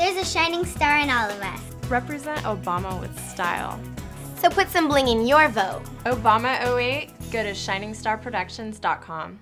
There's a shining star in all of us. Represent Obama with style. So put some bling in your vote. Obama 08, go to shiningstarproductions.com.